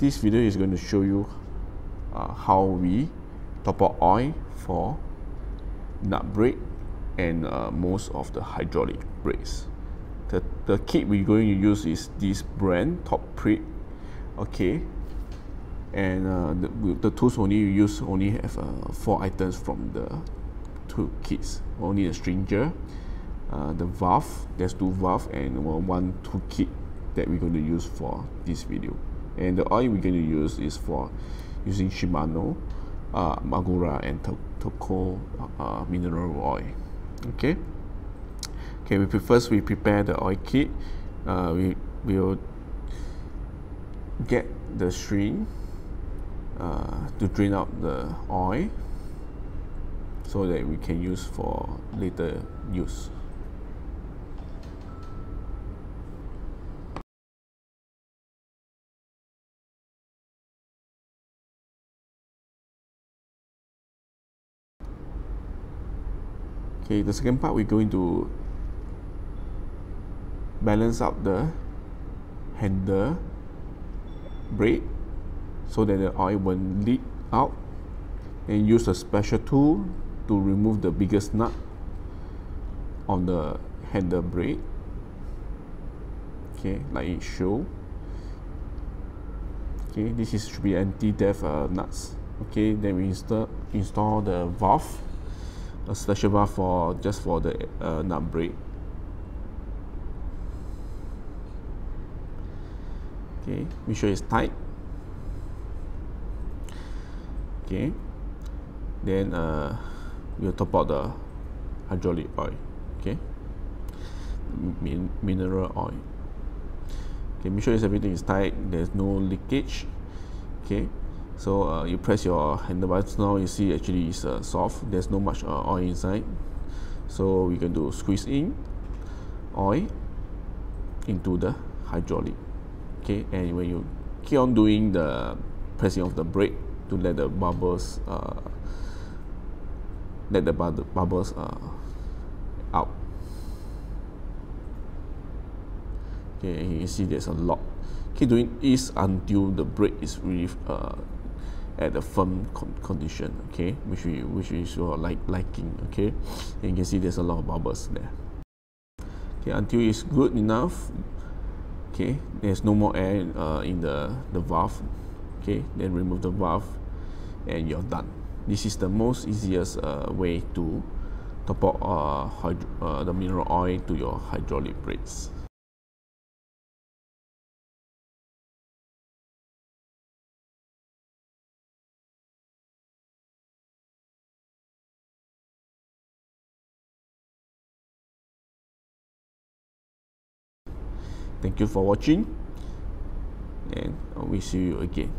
this video is going to show you uh, how we top up oil for Nutt brake and uh, most of the hydraulic brakes. The, the kit we're going to use is this brand, Top Prick, okay. And uh, the, the tools only you use only have uh, four items from the two kits. Only the stringer, uh, the valve, there's two valve and one tool kit that we're going to use for this video and the oil we're going to use is for using Shimano, uh, Magura and Toco uh, mineral oil. Okay? Okay we first we prepare the oil kit. Uh, we will get the string uh, to drain out the oil so that we can use for later use okay the second part we're going to balance out the handle brake so that the oil won't leak out and use a special tool to remove the biggest nut on the handle brake. Okay like it show. Okay this is should be anti-theft uh, nuts. Okay then we install install the valve a special bar for just for the uh, nut okay make sure it's tight. Okay then uh, we'll top out the hydraulic oil. Okay Min mineral oil. Okay make sure everything is tight there's no leakage. Okay so uh, you press your handlebars now you see actually it's uh, soft. There's no much uh, oil inside. So we can do squeeze in oil into the hydraulic okay? And when you keep on doing the pressing of the brake to let the bubbles uh, let the bubbles uh, out. Okay you see there's a lot keep doing this until the brake is really uh, at a firm con condition okay? Which we which is your like liking okay? And you can see there's a lot of bubbles there. Okay until it's good enough okay there's no more air uh, in the the valve okay? Then remove the valve and you're done. This is the most easiest uh, way to top up uh, uh, the mineral oil to your hydraulic brakes thank you for watching and we see you again